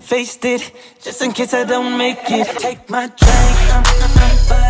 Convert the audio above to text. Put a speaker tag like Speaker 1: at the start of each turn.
Speaker 1: Faced it, just in case I don't make it. Take my drink, I'm, I'm, I'm